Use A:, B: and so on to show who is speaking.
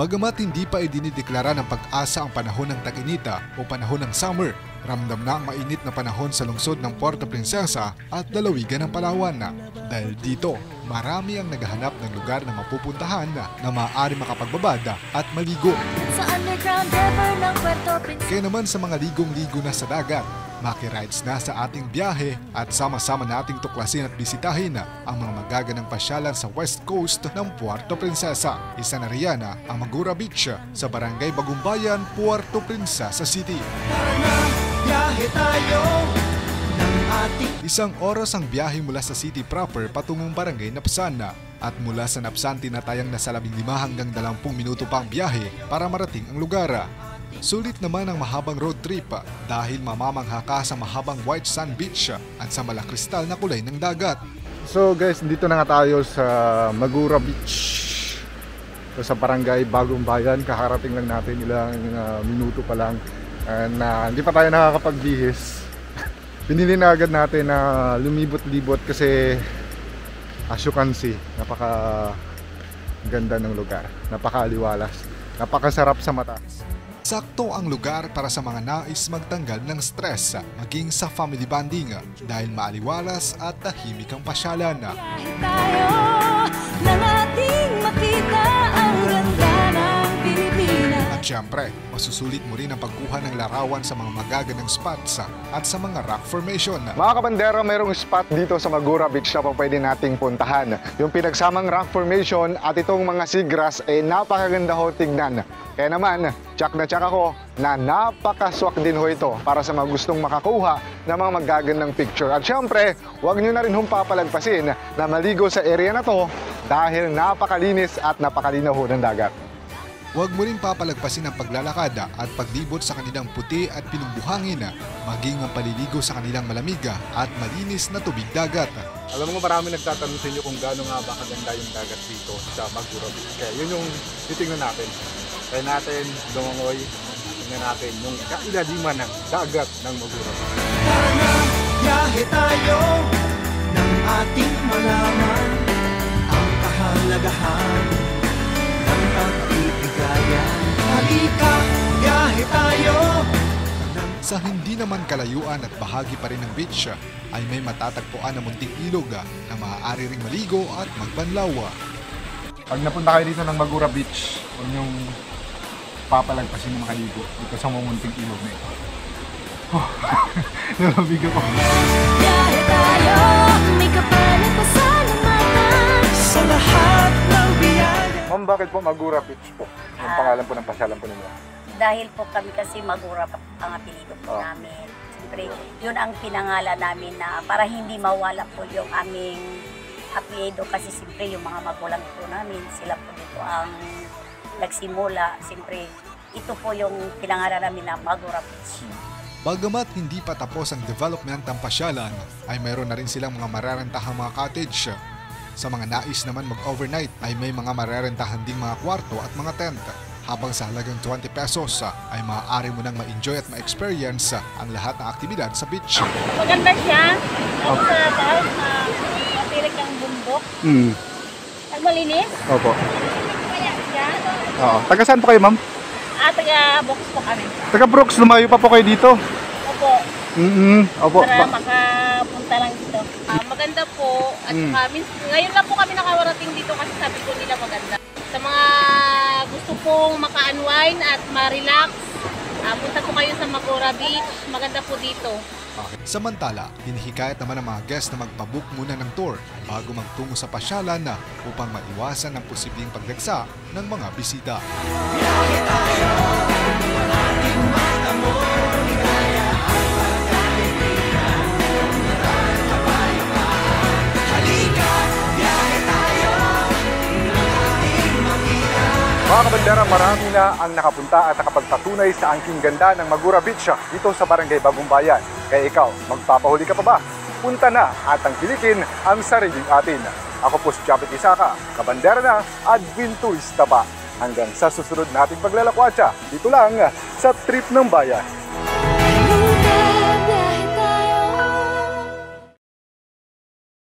A: Bagamat hindi pa idinideklara ng pag-asa ang panahon ng tag-inita o panahon ng summer, ramdam na ang mainit na panahon sa lungsod ng Puerto Princesa at lalawigan ng Palawan na. Dahil dito, marami ang naghahanap ng lugar na mapupuntahan na, na maaari makapagbabada at maligo.
B: Sa underground river ng Puerto Princesa
A: Kaya naman sa mga ligong-ligo na sa dagat, makirides na sa ating biyahe at sama-sama nating tuklasin at bisitahin ang mga magaganang pasyalan sa west coast ng Puerto Princesa. Isa na riyan ang Magura Beach sa Barangay Bagumbayan, Puerto Princesa City.
C: Biyahe
A: Isang oras ang biyahe mula sa city proper patungong barangay Napsan at mula sa Napsan tinatayang nasa 15 hanggang 20 minuto pa ang biyahe para marating ang lugar. Sulit naman ang mahabang road trip dahil mamamangha ka sa mahabang white sand beach at sa malakristal na kulay ng dagat.
D: So guys, dito na nga tayo sa Magura Beach. So, sa barangay Bagong Bayan, kakarating lang natin ilang uh, minuto pa lang. Uh, hindi pa tayo nakakapagbihis. Pinili na agad natin na lumibot-libot kasi as you can see, napaka ganda ng lugar. Napakaliwalas. Napakasarap sa mata.
A: Sakto ang lugar para sa mga nais magtanggal ng stress maging sa family bonding dahil maaliwalas at tahimik ang pasyalan.
B: Tayo
A: Syempre, masusulit mo rin ang pagkuha ng larawan sa mga magagandang spots at sa mga rock formation.
D: Mga kabandera, mayroong spot dito sa Magura Beach na pwede nating puntahan. Yung pinagsamang rock formation at itong mga seagrass ay napakaganda ho tignan. Kaya naman, tsak na tsak ako na napakaswak din ho ito para sa mga gustong makakuha ng mga magagandang picture. At syempre, huwag nyo na rin hong papalagpasin na maligo sa area na to dahil napakalinis at napakalinaw ho ng dagat.
A: Huwag mo rin papalagpasin ang paglalakad at paglibot sa kanilang puti at pinungbuhangin, maging ang paliligo sa kanilang malamiga at malinis na tubig dagat.
D: Alam mo, marami nagtatanong sa inyo kung gaano nga ba kaganda yung dagat dito sa Magura Beach. Kaya yun yung titingnan natin. Kaya natin, lumangoy, tingnan natin yung kailaliman ng dagat ng Magura Beach.
C: Tara na, tayo ng ating malaman
A: Sa hindi naman kalayuan at bahagi pa rin ng beach ay may matatagpuan na munting ilog na maaari ring maligo at magbanlaw.
D: Pag napunta kayo dito ng Magura Beach, huwag niyong papalagpasin ng makaligo dito sa mumunting ilog na ito. Oh, nalabig ako.
B: Biyahe tayo may kapalit pa sa.
D: Ma'am, bakit po Magura Beach po? Ang pangalan po ng pasyalan po ninyo.
E: Dahil po kami kasi magura ang apelido po
D: Oh.
E: namin. Siyempre, yun ang pinangalan namin na para hindi mawala po yung aming apelido kasi siyempre yung mga magulang po namin, sila po dito ang nagsimula. Siyempre, ito po yung pinangalan namin na Magura Beach.
A: Bagamat hindi pa tapos ang development ng pasyalan, ay mayroon na rin silang mga mararentahang mga cottage. Sa mga nais naman mag-overnight ay may mga mararentahan ding mga kwarto at mga tent. Habang sa halagang 20 pesos ay maaari mo nang ma-enjoy at ma-experience ang lahat ng aktibidad sa beach.
E: Maganda siya. Tapos sa taas, mapirik ang bundok.
D: Hmm,
E: Ang malinis.
D: opo.
E: Kaya siya.
D: Oo. Taga saan po kayo, ma'am?
E: At taga-box po kami.
D: Taga Brooks, lumayo pa po kayo dito.
E: Opo.
D: Mm-hmm. Opo.
E: para makapunta lang dito. Ah, maganda po. At
D: Mm.
E: saka, ngayon lang po kami nakawarating dito kasi sabi ko nila maganda. Pong maka-unwind at ma-relax, ah, punta po kayo sa Magora Beach. Maganda po dito.
A: Samantala, hinihikayat naman ang mga guests na magpabook muna ng tour bago magtungo sa pasyalan na upang maiwasan ang posibleng pagdagsa ng mga bisita.
D: Mga kabandera, marami na ang nakapunta at nakapagpatunay sa angking ganda ng Magura Beach dito sa Barangay Bagong Bayan. Kaya ikaw, magpapahuli ka pa ba? Punta na at ang pilikin ang sariling atin. Ako po si Chapit Isaka, kabandera na at Vinturista pa. Hanggang sa susunod nating paglalakwatsa, dito lang sa Trip ng Bayan.